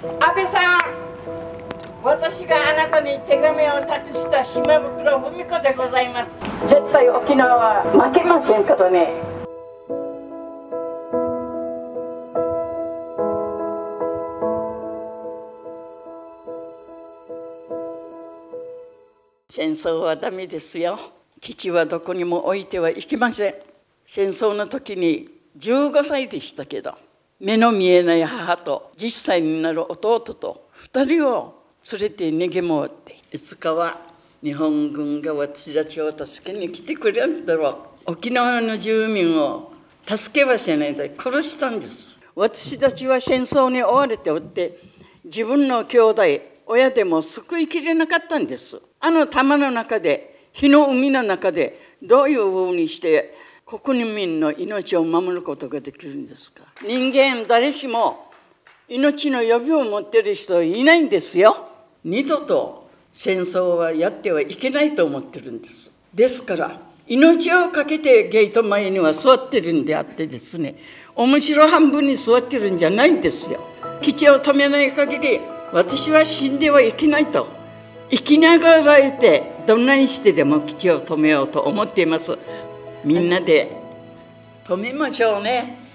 安倍さん私があなたに手紙を託した島袋文子でございます。絶対沖縄は負けませんからね。戦争はダメですよ。基地はどこにも置いてはいけません。戦争の時に15歳でしたけど目の見えない母と10歳になる弟と2人を連れて逃げ回っていつかは日本軍が私たちを助けに来てくれるんだろう。沖縄の住民を助けはせないで殺したんです。私たちは戦争に追われておって自分の兄弟親でも救いきれなかったんです。あの玉の中で火の海の中でどういうふうにして国民の命を守ることができるんですか？人間誰しも命の予備を持ってる人はいないんですよ。二度と戦争はやってはいけないと思ってるんです。ですから命を懸けてゲート前には座ってるんであってですね面白半分に座ってるんじゃないんですよ。基地を止めない限り私は死んではいけないと。生きながらえてどんなにしてでも基地を止めようと思っています。みんなで止めましょうね。